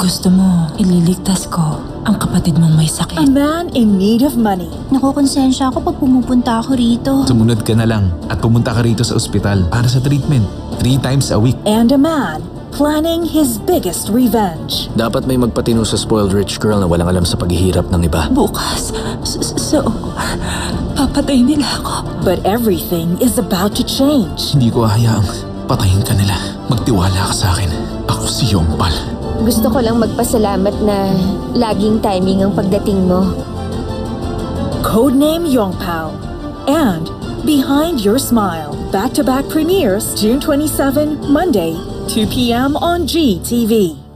gusto mo, ililigtas ko ang kapatid mong may A sakit. man in need of money. Nakukonsensya ako pag pumupunta ako rito. Sumunod ka na lang at pumunta ka rito sa ospital para sa treatment. Three times a week. And a man planning his biggest revenge. Dapat may magpatino sa spoiled rich girl na walang alam sa paghihirap ng iba. Bukas, so, papatay nila ako. But everything is about to change. Hindi ko hayaang patayin ka nila. Magtiwala ka sa akin. Ako si Yompal. Gusto ko lang magpasalamat na laging timing ang pagdating mo. Codename Yongpao. And Behind Your Smile. Back to back premieres June 27, Monday, 2 p.m. on GTV.